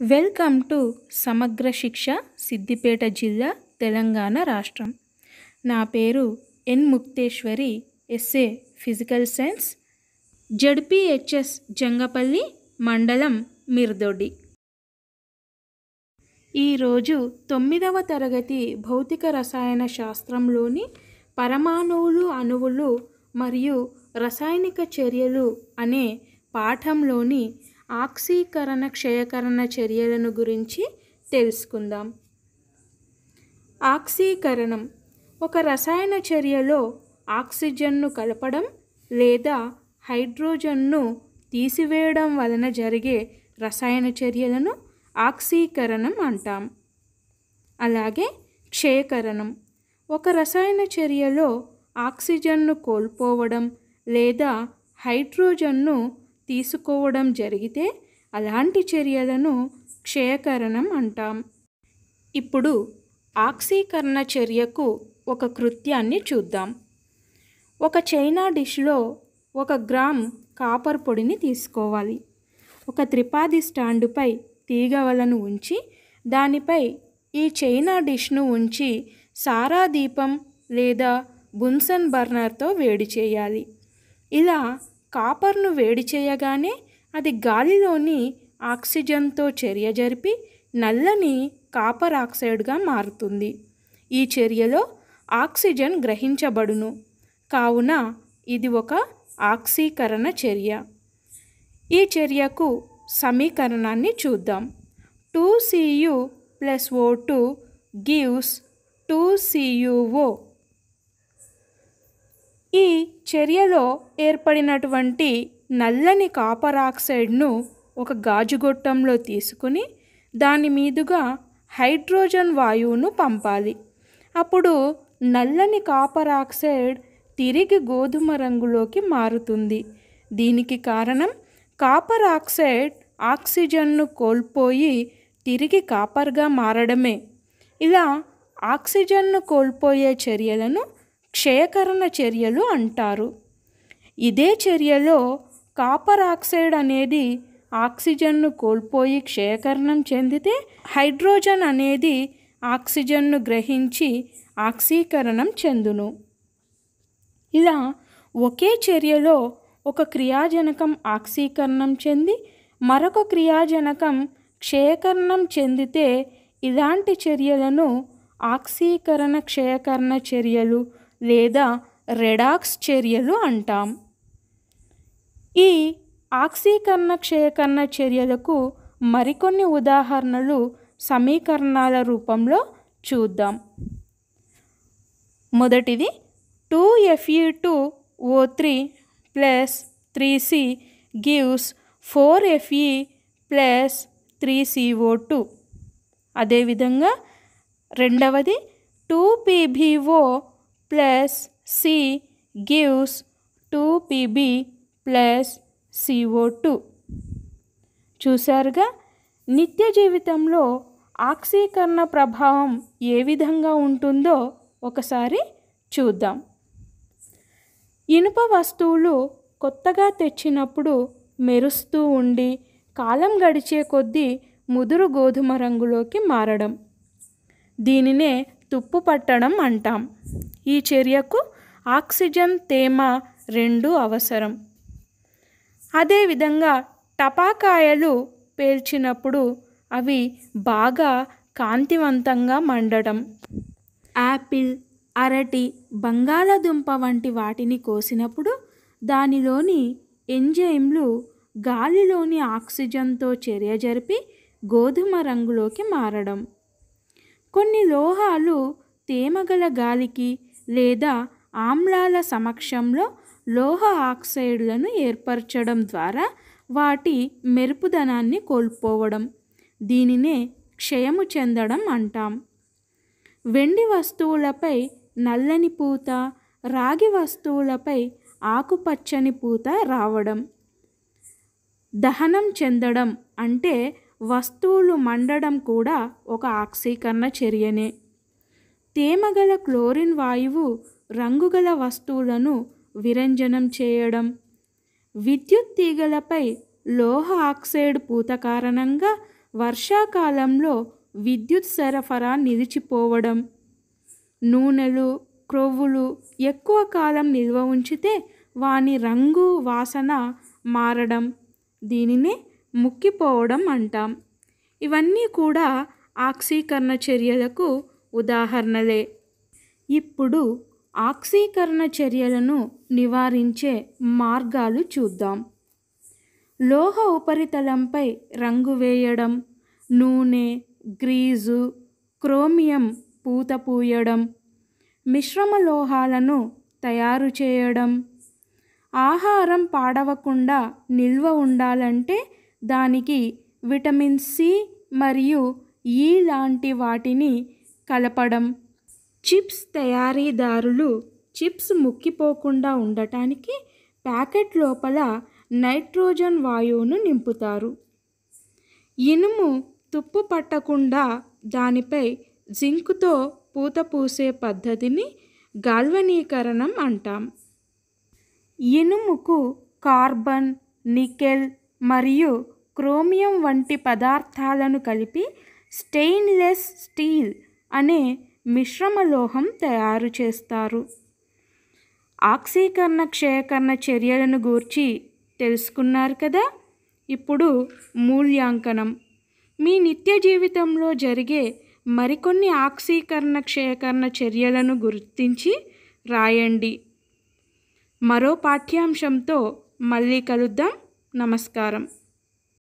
Welcome to సమగ్ర శిక్ష సిద్దిపేట జిల్లా తెలంగాణ రాష్ట్రం. నా పేరు N Mukteshwari S A physical science ZPHS Jangapalli మండలం మిర్దొడి ఈరోజు తొమ్మిదవ తరగతి భౌతిక రసాయన శాస్త్రంలోని పరమాణువులు అణువులు మరియు రసాయనిక చర్యలు అనే పాఠంలోని ఆక్సీకరణ క్షయకరణ చర్యలను గురించి తెలుసుకుందాం. ఆక్సీకరణం. ఒక రసాయన చర్యలో ఆక్సిజన్ను కలపడం లేదా హైడ్రోజన్ను తీసివేయడం వలన జరిగే రసాయన చర్యలను ఆక్సీకరణం అంటాం. అలాగే క్షయకరణం. ఒక రసాయన చర్యలో ఆక్సిజన్ను కోల్పోవడం లేదా హైడ్రోజన్ను తీసుకోవడం జరిగితే అలాంటి చర్యలను క్షయకరణం అంటాం. ఇప్పుడు ఆక్సీకరణ చర్యకు ఒక కృత్యాన్ని చూద్దాం. ఒక చైనా డిష్లో ఒక గ్రామ్ కాపర్ పొడిని తీసుకోవాలి. ఒక త్రిపాది స్టాండుపై తీగవలను ఉంచి దానిపై ఈ చైనా డిష్ను ఉంచి సారా దీపం లేదా బున్సన్ బర్నర్తో వేడి చేయాలి. ఇలా కాపర్ను వేడి చేయగానే అది గాలిలోని ఆక్సిజన్తో చర్య జరిపి నల్లని కాపర్ ఆక్సైడ్గా మారుతుంది. ఈ చర్యలో ఆక్సిజన్ గ్రహించబడును. కావున ఇది ఒక ఆక్సీకరణ చర్య. ఈ చర్యకు సమీకరణాన్ని చూద్దాం. Two C U plus O two gives two C U O ఈ చర్యలో ఏర్పడినటువంటి నల్లని కాపర్ ఆక్సైడ్ను ఒక గాజుగొట్టంలో తీసుకుని దాని మీదుగా హైడ్రోజన్ వాయువును పంపాలి. అప్పుడు నల్లని కాపర్ ఆక్సైడ్ తిరిగి గోధుమ రంగులోకి మారుతుంది. దీనికి కారణం కాపర్ ఆక్సైడ్ ఆక్సిజన్ను కోల్పోయి తిరిగి కాపర్గా మారడమే. ఇలా ఆక్సిజన్ను కోల్పోయే చర్యలను క్షయకరణ చర్యలు అంటారు. ఇదే చర్యలో కాపర్ ఆక్సైడ్ అనేది ఆక్సిజన్ను కోల్పోయి క్షయకరణం చెందితే హైడ్రోజన్ అనేది ఆక్సిజన్ను గ్రహించి ఆక్సీకరణం చెందును. ఇలా ఒకే చర్యలో ఒక క్రియాజనకం ఆక్సీకరణం చెంది మరొక క్రియాజనకం క్షయకరణం చెందితే ఇలాంటి చర్యలను ఆక్సీకరణ క్షయకరణ చర్యలు లేదా రెడాక్స్ చర్యలు అంటాం. ఈ ఆక్సీకరణ క్షయకరణ చర్యలకు మరికొన్ని ఉదాహరణలు సమీకరణాల రూపంలో చూద్దాం. మొదటిది two F E two O three plus three C gives four F E plus three C O two. అదేవిధంగా రెండవది two P B O plus C gives two P B plus C O two. చూశారుగా? నిత్య జీవితంలో ఆక్సీకరణ ప్రభావం ఏ విధంగా ఉంటుందో ఒకసారి చూద్దాం. ఇనుప వస్తువులు కొత్తగా తెచ్చినప్పుడు మెరుస్తూ ఉండి కాలం గడిచే కొద్దీ ముదురు గోధుమ రంగులోకి మారడం. దీనినే తుప్పు పట్టడం అంటాం. ఈ చర్యకు ఆక్సిజన్ తేమ రెండు అవసరం. అదేవిధంగా టపాకాయలు పేల్చినప్పుడు అవి బాగా కాంతివంతంగా మండడం యాపిల్ అరటి బంగాళదుంప వంటి వాటిని కోసినప్పుడు దానిలోని ఎంజైమ్లు గాలిలోని ఆక్సిజన్తో చర్య జరిపి గోధుమ రంగులోకి మారడం. కొన్ని లోహాలు తేమగల గాలికి లేదా ఆమ్లాల సమక్షంలో లోహ ఆక్సైడ్లను ఏర్పరచడం ద్వారా వాటి మెరుపుదనాన్ని కోల్పోవడం. దీనినే క్షయము చెందడం అంటాం. వెండి వస్తువులపై నల్లని పూత రాగి వస్తువులపై ఆకుపచ్చని పూత రావడం. దహనం చెందడం అంటే వస్తువులు మండడం కూడా ఒక ఆక్సీకరణ చర్యనే. తేమగల క్లోరిన్ వాయువు రంగుగల వస్తువులను విరంజనం చేయడం. విద్యుత్ తీగలపై లోహ ఆక్సైడ్ పూత కారణంగా వర్షాకాలంలో విద్యుత్ సరఫరా నిలిచిపోవడం. నూనెలు క్రొవ్వులు ఎక్కువ కాలం నిల్వ ఉంచితే వాని రంగు వాసన మారడం. దీనినే ముక్కిపోవడం అంటాం. ఇవన్నీ కూడా ఆక్సీకరణ చర్యలకు ఉదాహరణలే. ఇప్పుడు ఆక్సీకరణ చర్యలను నివారించే మార్గాలు చూద్దాం. లోహ ఉపరితలంపై రంగు వేయడం నూనె గ్రీజు క్రోమియం పూత పూయడం మిశ్రమ లోహాలను తయారు చేయడం ఆహారం పాడవకుండా నిల్వ ఉండాలంటే దానికి విటమిన్ సి మరియు ఈ లాంటి వాటిని కలపడం. చిప్స్ తయారీదారులు చిప్స్ ముక్కిపోకుండా ఉండటానికి ప్యాకెట్ లోపల నైట్రోజన్ వాయువును నింపుతారు. ఇనుము తుప్పు పట్టకుండా దానిపై జింకుతో పూత పూసే పద్ధతిని గాల్వనీకరణం అంటాం. ఇనుముకు కార్బన్ నికెల్ మరియు క్రోమియం వంటి పదార్థాలను కలిపి స్టెయిన్లెస్ స్టీల్ అనే మిశ్రమ లోహం తయారు చేస్తారు. ఆక్సీకరణ క్షయకరణ చర్యలను గూర్చి తెలుసుకున్నారు కదా? ఇప్పుడు మూల్యాంకనం. మీ నిత్య జీవితంలో జరిగే మరికొన్ని ఆక్సీకరణ క్షయకరణ చర్యలను గుర్తించి రాయండి. మరో పాఠ్యాంశంతో మళ్ళీ కలుద్దాం. నమస్కారం.